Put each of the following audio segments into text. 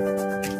Bye.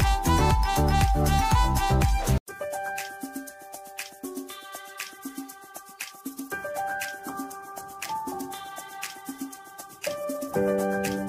Bye.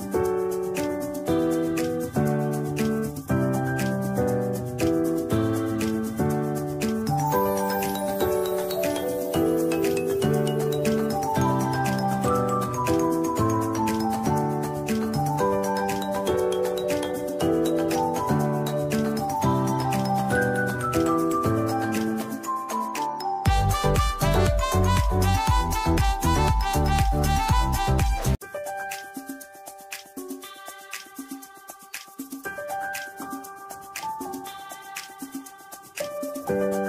You